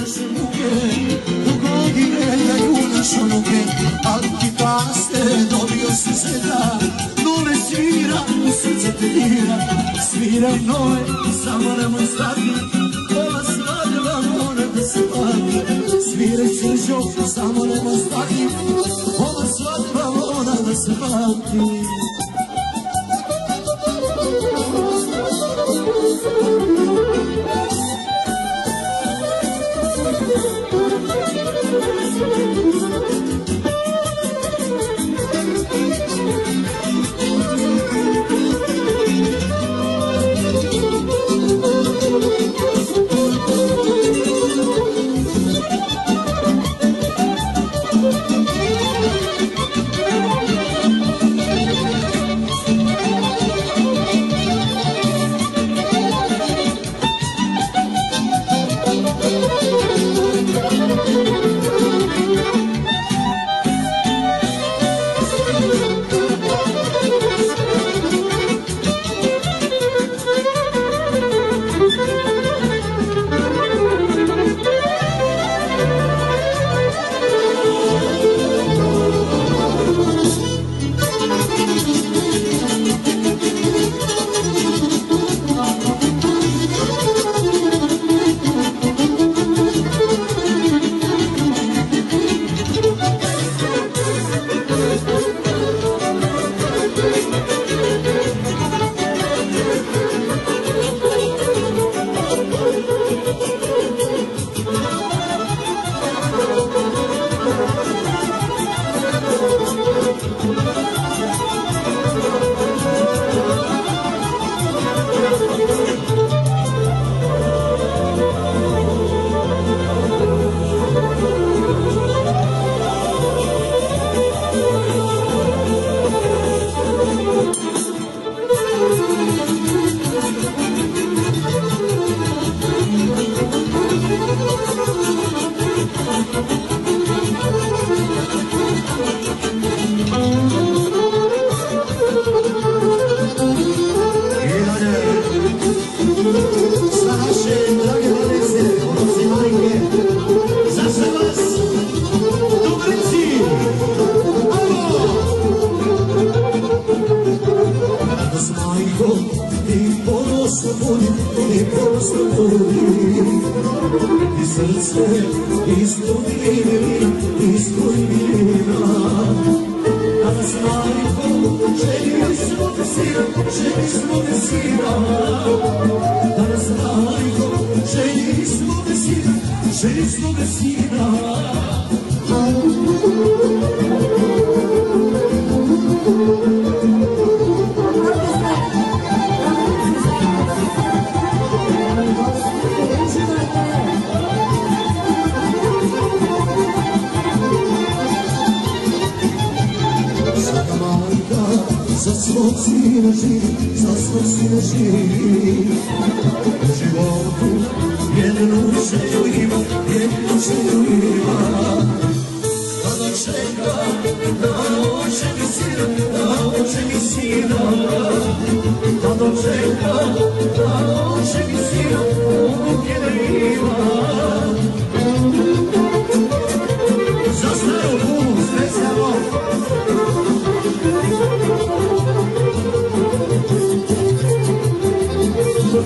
naše muke U godine daju naše muke Ali ti kaste dobio si seda Nove svira, nove, samo nemoj stati Ova svadba mora da se plati Música se izgubili, izgubila. Danas majko, željeli smo te sira, smo te sira. Danas majko, smo te sira, smo te. Sviraj sužo, samo nemoj stati Ova svadba mora da se plati druge ostavi Veruj mi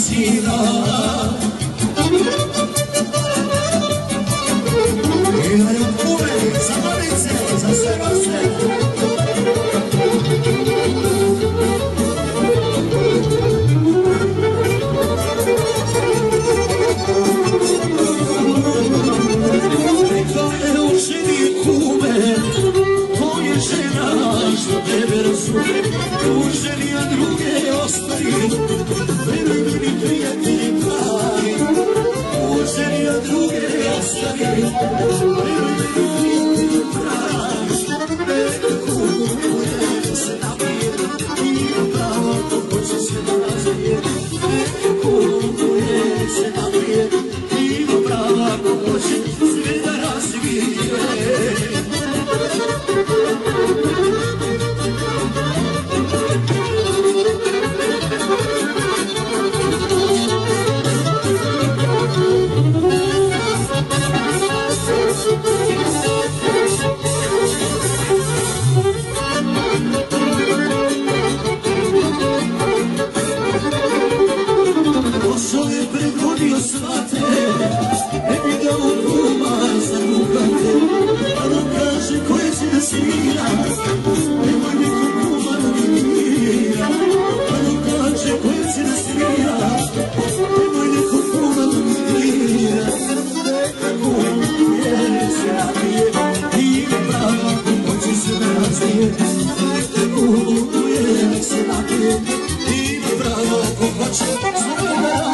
Hasina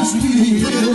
las vive